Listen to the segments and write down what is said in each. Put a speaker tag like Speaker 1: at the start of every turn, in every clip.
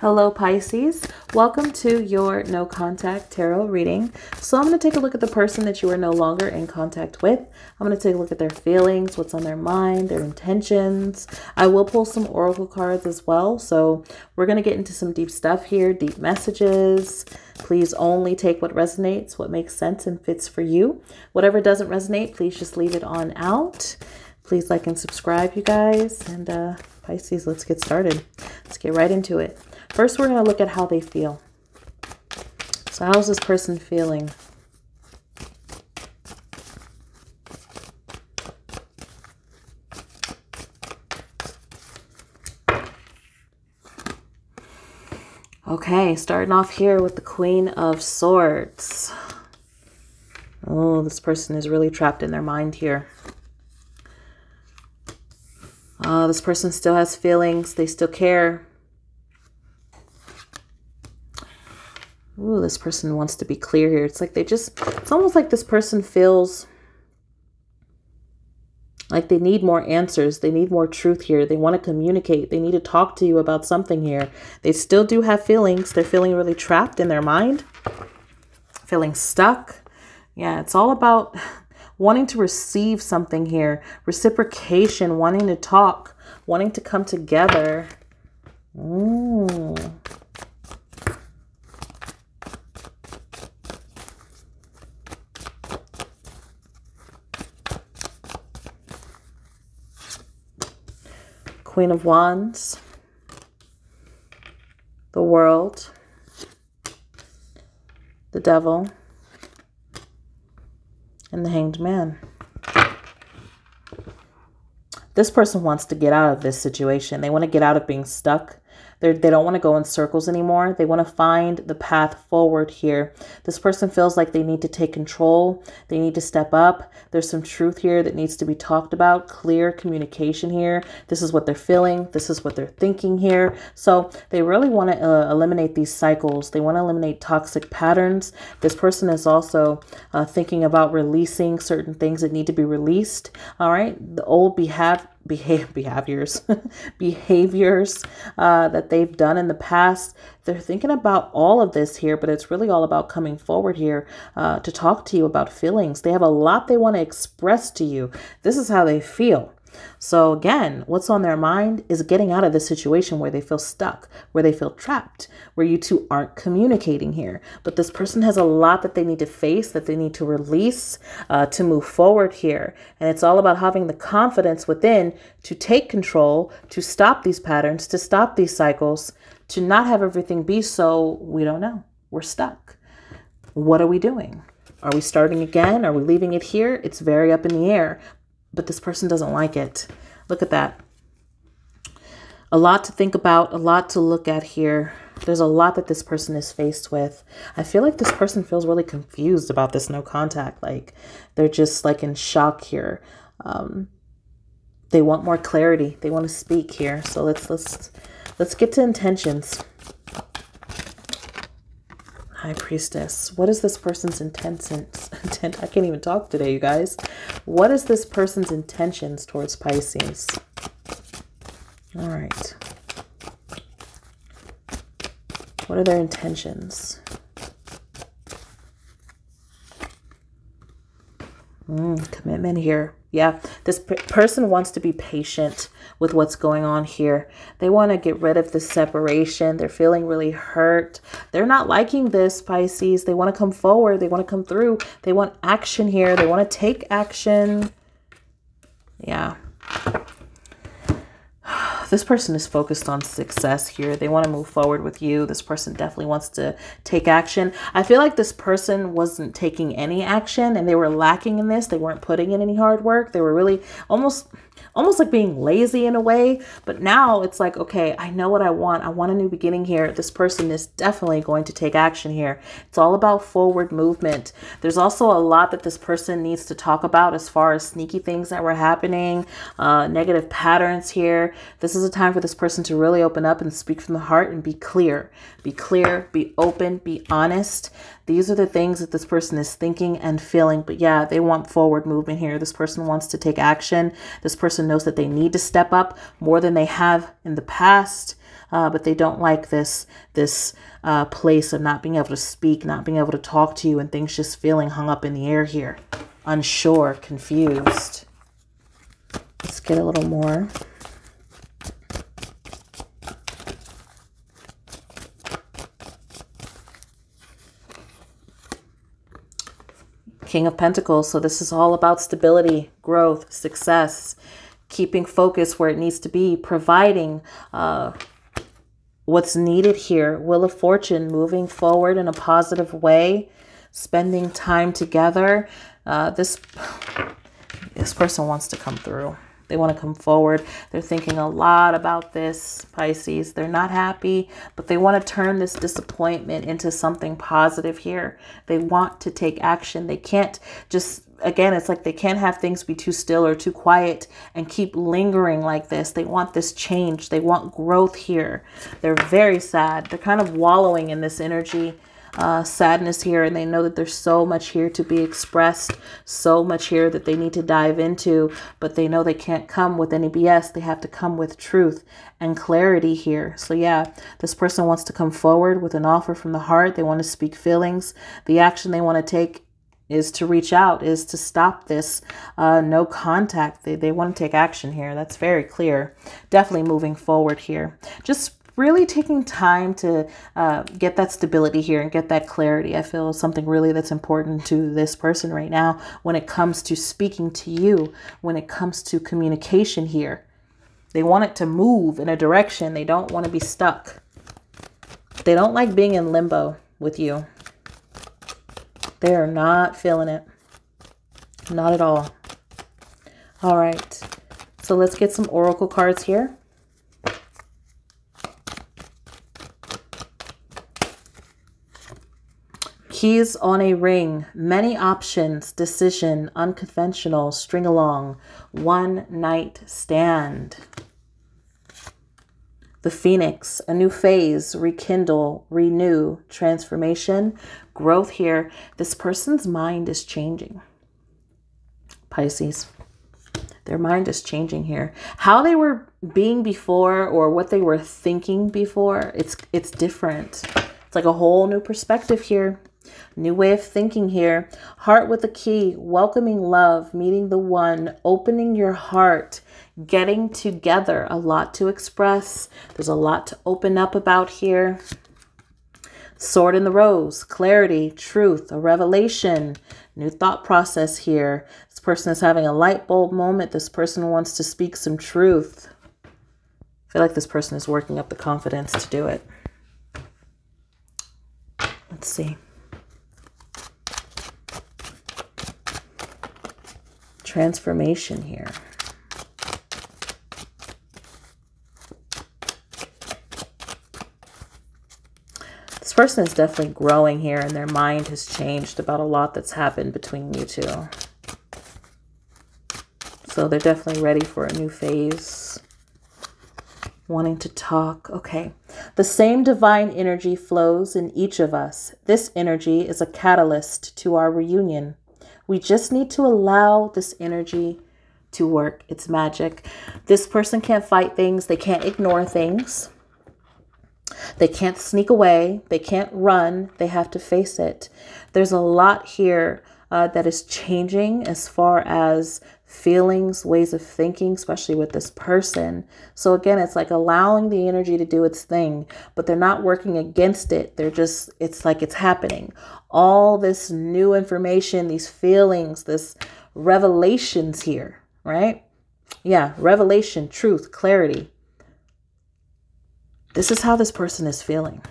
Speaker 1: Hello Pisces, welcome to your no contact tarot reading. So I'm going to take a look at the person that you are no longer in contact with. I'm going to take a look at their feelings, what's on their mind, their intentions. I will pull some oracle cards as well. So we're going to get into some deep stuff here, deep messages. Please only take what resonates, what makes sense and fits for you. Whatever doesn't resonate, please just leave it on out. Please like and subscribe, you guys. And uh, Pisces, let's get started. Let's get right into it. First, we're going to look at how they feel. So how's this person feeling? Okay, starting off here with the Queen of Swords. Oh, this person is really trapped in their mind here. Uh, this person still has feelings. They still care. Ooh, this person wants to be clear here. It's like they just, it's almost like this person feels like they need more answers. They need more truth here. They want to communicate. They need to talk to you about something here. They still do have feelings. They're feeling really trapped in their mind, feeling stuck. Yeah, it's all about wanting to receive something here, reciprocation, wanting to talk, wanting to come together. Ooh. Queen of Wands, the World, the Devil, and the Hanged Man. This person wants to get out of this situation. They want to get out of being stuck they're, they don't want to go in circles anymore. They want to find the path forward here. This person feels like they need to take control. They need to step up. There's some truth here that needs to be talked about. Clear communication here. This is what they're feeling. This is what they're thinking here. So they really want to uh, eliminate these cycles. They want to eliminate toxic patterns. This person is also uh, thinking about releasing certain things that need to be released. All right. The old behave behave behaviors behaviors uh, that they've done in the past. They're thinking about all of this here but it's really all about coming forward here uh, to talk to you about feelings. They have a lot they want to express to you. This is how they feel so again, what's on their mind is getting out of the situation where they feel stuck, where they feel trapped, where you two aren't communicating here. But this person has a lot that they need to face, that they need to release uh, to move forward here. And it's all about having the confidence within to take control, to stop these patterns, to stop these cycles, to not have everything be so we don't know. We're stuck. What are we doing? Are we starting again? Are we leaving it here? It's very up in the air but this person doesn't like it. Look at that. A lot to think about, a lot to look at here. There's a lot that this person is faced with. I feel like this person feels really confused about this no contact. Like they're just like in shock here. Um, they want more clarity. They want to speak here. So let's let's let's get to intentions. High Priestess. What is this person's intentions? Intent. I can't even talk today, you guys. What is this person's intentions towards Pisces? All right. What are their intentions? Mm, commitment here. Yeah, this person wants to be patient with what's going on here. They want to get rid of the separation. They're feeling really hurt. They're not liking this, Pisces. They want to come forward. They want to come through. They want action here. They want to take action. Yeah this person is focused on success here. They want to move forward with you. This person definitely wants to take action. I feel like this person wasn't taking any action and they were lacking in this. They weren't putting in any hard work. They were really almost almost like being lazy in a way. But now it's like, okay, I know what I want. I want a new beginning here. This person is definitely going to take action here. It's all about forward movement. There's also a lot that this person needs to talk about as far as sneaky things that were happening, uh, negative patterns here. This is a time for this person to really open up and speak from the heart and be clear. Be clear, be open, be honest. These are the things that this person is thinking and feeling. But yeah, they want forward movement here. This person wants to take action. This person knows that they need to step up more than they have in the past. uh, but they don't like this this uh, place of not being able to speak, not being able to talk to you, and things just feeling hung up in the air here, unsure, confused. Let's get a little more. King of Pentacles. So this is all about stability, growth, success, keeping focus where it needs to be, providing uh, what's needed here. Wheel of Fortune, moving forward in a positive way, spending time together. Uh, this, this person wants to come through. They want to come forward. They're thinking a lot about this, Pisces. They're not happy, but they want to turn this disappointment into something positive here. They want to take action. They can't just, again, it's like they can't have things be too still or too quiet and keep lingering like this. They want this change. They want growth here. They're very sad. They're kind of wallowing in this energy uh, sadness here and they know that there's so much here to be expressed, so much here that they need to dive into, but they know they can't come with any BS. They have to come with truth and clarity here. So yeah, this person wants to come forward with an offer from the heart. They want to speak feelings. The action they want to take is to reach out, is to stop this uh, no contact. They, they want to take action here. That's very clear. Definitely moving forward here. Just really taking time to uh, get that stability here and get that clarity. I feel something really that's important to this person right now when it comes to speaking to you, when it comes to communication here. They want it to move in a direction. They don't want to be stuck. They don't like being in limbo with you. They are not feeling it. Not at all. All right. So let's get some oracle cards here. Keys on a ring, many options, decision, unconventional, string along, one night stand. The Phoenix, a new phase, rekindle, renew, transformation, growth here. This person's mind is changing. Pisces. Their mind is changing here. How they were being before or what they were thinking before, it's it's different. It's like a whole new perspective here. New way of thinking here. Heart with a key, welcoming love, meeting the one, opening your heart, getting together. A lot to express. There's a lot to open up about here. Sword in the Rose, clarity, truth, a revelation, new thought process here. This person is having a light bulb moment. This person wants to speak some truth. I feel like this person is working up the confidence to do it. Let's see. Transformation here. This person is definitely growing here and their mind has changed about a lot that's happened between you two. So they're definitely ready for a new phase. Wanting to talk. Okay. The same divine energy flows in each of us. This energy is a catalyst to our reunion. We just need to allow this energy to work its magic. This person can't fight things, they can't ignore things. They can't sneak away, they can't run, they have to face it. There's a lot here uh, that is changing as far as feelings, ways of thinking, especially with this person. So again, it's like allowing the energy to do its thing, but they're not working against it. They're just, it's like it's happening. All this new information, these feelings, this revelations here, right? Yeah, revelation, truth, clarity. This is how this person is feeling.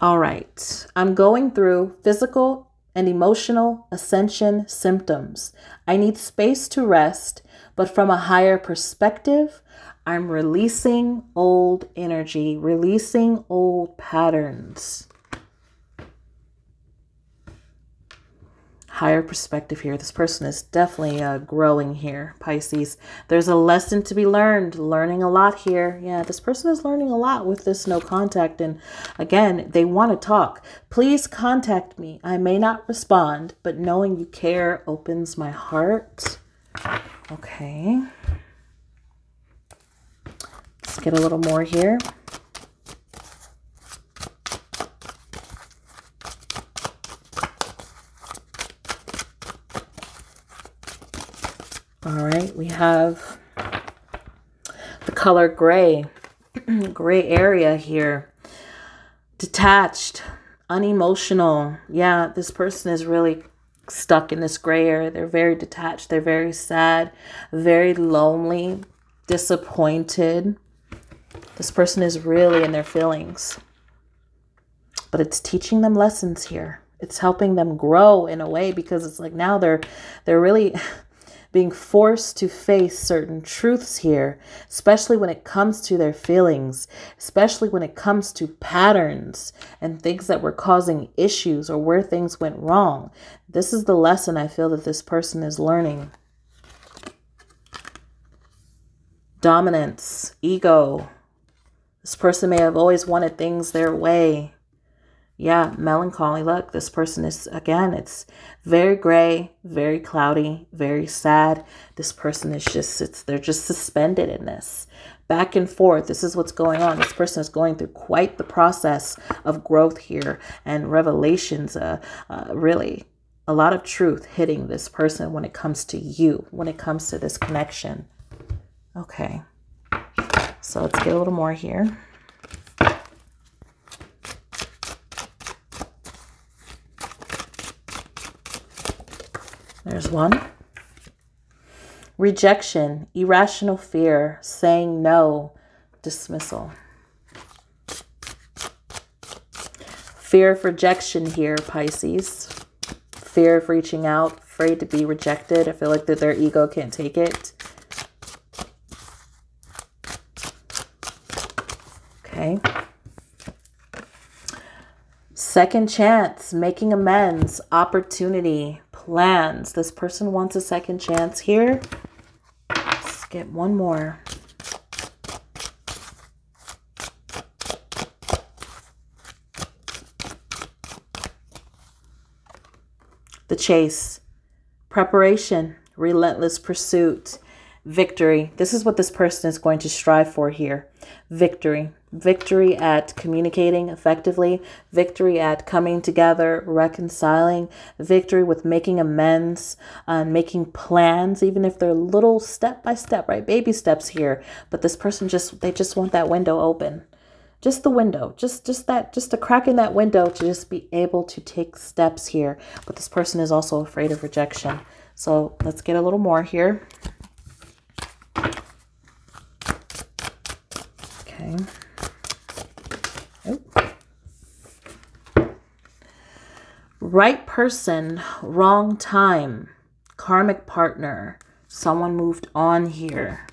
Speaker 1: All right, I'm going through physical and emotional ascension symptoms. I need space to rest, but from a higher perspective, I'm releasing old energy, releasing old patterns. Higher perspective here. This person is definitely uh, growing here, Pisces. There's a lesson to be learned, learning a lot here. Yeah, this person is learning a lot with this no contact. And again, they want to talk. Please contact me. I may not respond, but knowing you care opens my heart. Okay. Let's get a little more here. All right, we have the color gray, gray area here. Detached, unemotional. Yeah, this person is really stuck in this gray area. They're very detached. They're very sad, very lonely, disappointed. This person is really in their feelings. But it's teaching them lessons here. It's helping them grow in a way because it's like now they're they're really being forced to face certain truths here, especially when it comes to their feelings, especially when it comes to patterns and things that were causing issues or where things went wrong. This is the lesson I feel that this person is learning. Dominance, ego. This person may have always wanted things their way yeah, melancholy. Look, this person is, again, it's very gray, very cloudy, very sad. This person is just, it's, they're just suspended in this. Back and forth. This is what's going on. This person is going through quite the process of growth here and revelations, uh, uh, really a lot of truth hitting this person when it comes to you, when it comes to this connection. Okay. So let's get a little more here. There's one. Rejection, irrational fear, saying no, dismissal. Fear of rejection here, Pisces. Fear of reaching out, afraid to be rejected. I feel like that their ego can't take it. Okay. Second chance, making amends, opportunity, plans. This person wants a second chance here. Let's get one more. The chase, preparation, relentless pursuit, victory. This is what this person is going to strive for here. Victory victory at communicating effectively, victory at coming together, reconciling, victory with making amends, uh, making plans, even if they're little step by step, right? Baby steps here. But this person just, they just want that window open. Just the window, just just that, just a crack in that window to just be able to take steps here. But this person is also afraid of rejection. So let's get a little more here. Okay. Right person, wrong time. Karmic partner. Someone moved on here.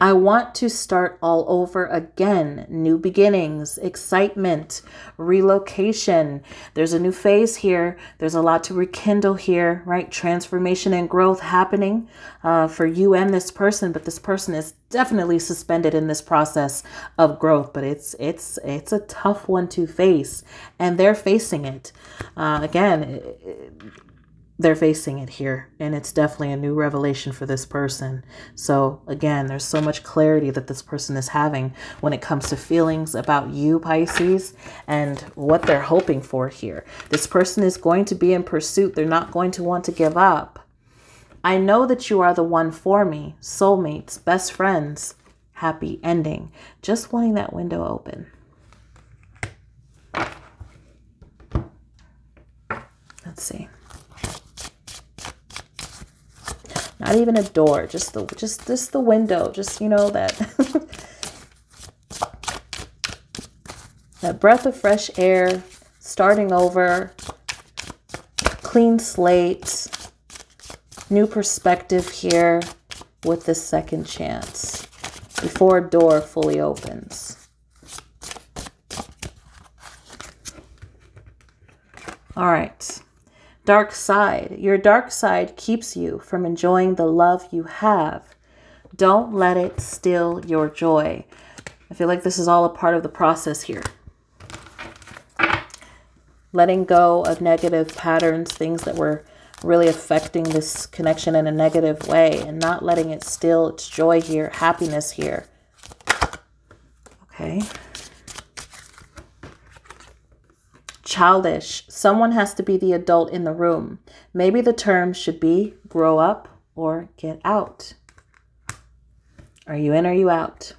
Speaker 1: I want to start all over again. New beginnings, excitement, relocation. There's a new phase here. There's a lot to rekindle here, right? Transformation and growth happening uh, for you and this person, but this person is definitely suspended in this process of growth. But it's it's it's a tough one to face, and they're facing it. Uh, again. It, they're facing it here and it's definitely a new revelation for this person. So again there's so much clarity that this person is having when it comes to feelings about you pisces and what they're hoping for here. This person is going to be in pursuit. They're not going to want to give up. I know that you are the one for me soulmates best friends. Happy ending. Just wanting that window open. Let's see Not even a door, just the just this the window, just you know that that breath of fresh air, starting over, clean slate, new perspective here with this second chance before a door fully opens. All right. Dark side. Your dark side keeps you from enjoying the love you have. Don't let it steal your joy. I feel like this is all a part of the process here. Letting go of negative patterns, things that were really affecting this connection in a negative way and not letting it steal its joy here, happiness here. Okay. Childish. Someone has to be the adult in the room. Maybe the term should be grow up or get out. Are you in or you out?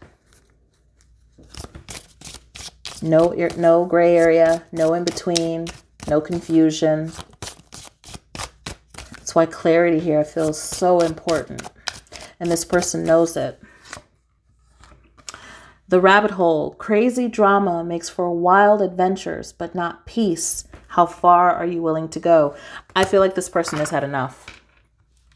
Speaker 1: No, no gray area, no in between, no confusion. That's why clarity here feels so important. And this person knows it. The rabbit hole, crazy drama makes for wild adventures, but not peace. How far are you willing to go? I feel like this person has had enough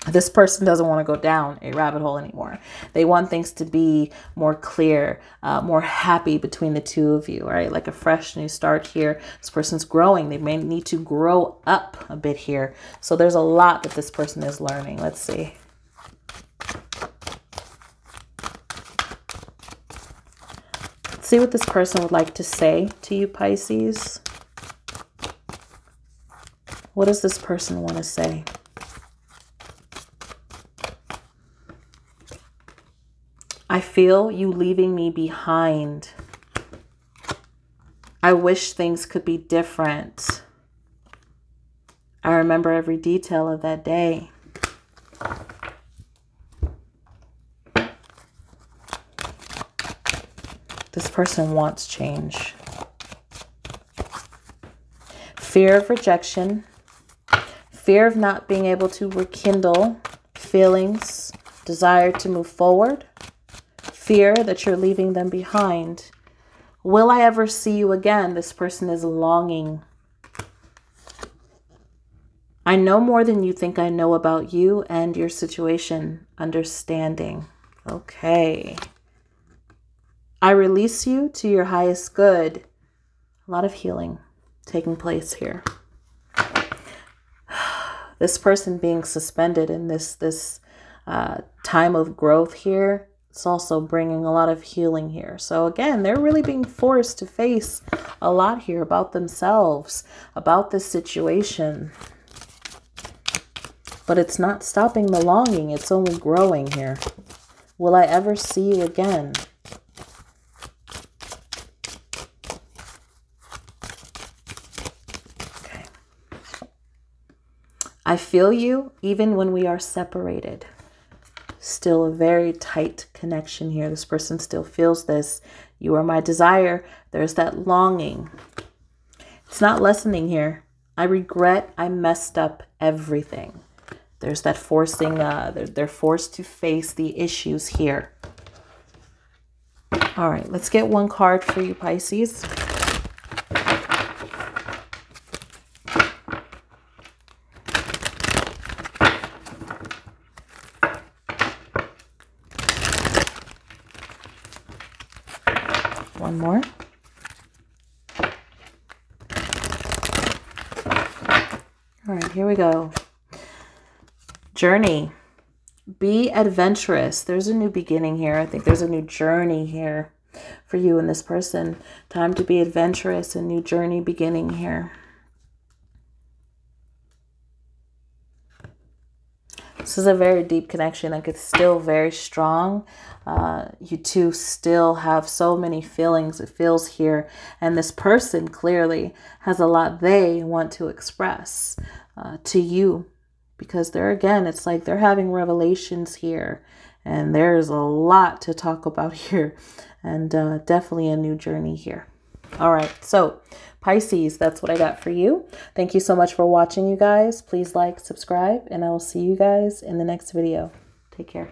Speaker 1: this person doesn't want to go down a rabbit hole anymore. They want things to be more clear, uh, more happy between the two of you, right? Like a fresh new start here. This person's growing. They may need to grow up a bit here. So there's a lot that this person is learning. Let's see. See what this person would like to say to you, Pisces. What does this person want to say? I feel you leaving me behind. I wish things could be different. I remember every detail of that day. This person wants change. Fear of rejection, fear of not being able to rekindle feelings, desire to move forward, fear that you're leaving them behind. Will I ever see you again? This person is longing. I know more than you think I know about you and your situation. Understanding. Okay. I release you to your highest good. A lot of healing taking place here. This person being suspended in this this uh, time of growth here it's also bringing a lot of healing here. So again, they're really being forced to face a lot here about themselves, about this situation. But it's not stopping the longing. It's only growing here. Will I ever see you again? I feel you even when we are separated still a very tight connection here. This person still feels this. You are my desire. There's that longing. It's not lessening here. I regret I messed up everything. There's that forcing, uh, they're, they're forced to face the issues here. All right, let's get one card for you, Pisces. One more. All right, here we go. Journey. Be adventurous. There's a new beginning here. I think there's a new journey here for you and this person. Time to be adventurous, a new journey beginning here. This is a very deep connection. Like it's still very strong. Uh, you two still have so many feelings. It feels here. And this person clearly has a lot they want to express uh, to you. Because they're, again, it's like they're having revelations here. And there's a lot to talk about here. And uh, definitely a new journey here. All right. So Pisces, that's what I got for you. Thank you so much for watching, you guys. Please like, subscribe, and I will see you guys in the next video. Take care.